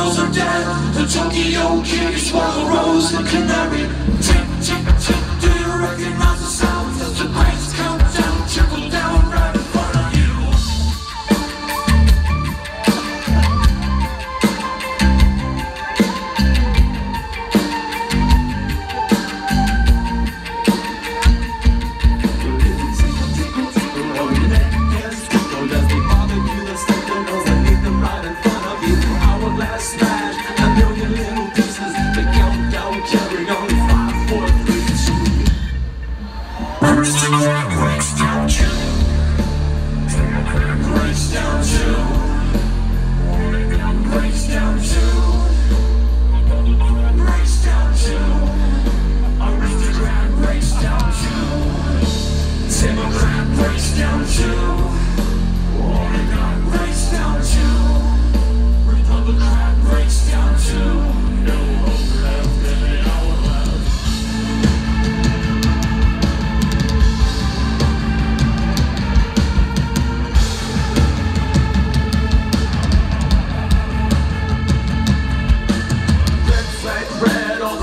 signals of death. The junkie old kid, swallow rose, the canary. Tick, tick, tick. breaks down to.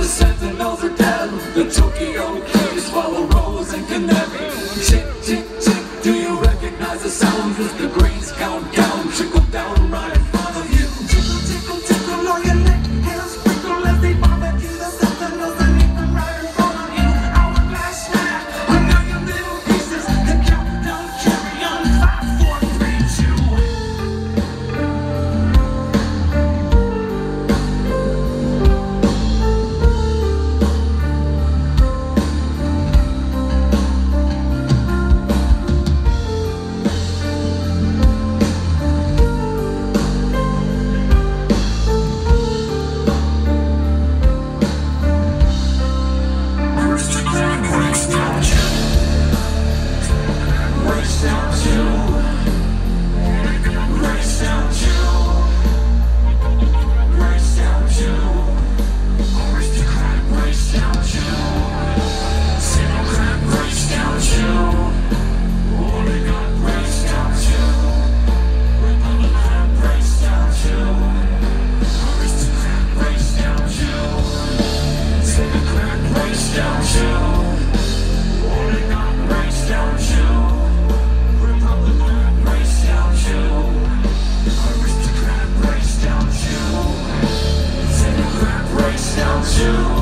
the sentinels are dead. The Tokyo keys swallow rose and canary. Chick, chick, chick, do you recognize the sounds As the grains count down, trickle down, right you.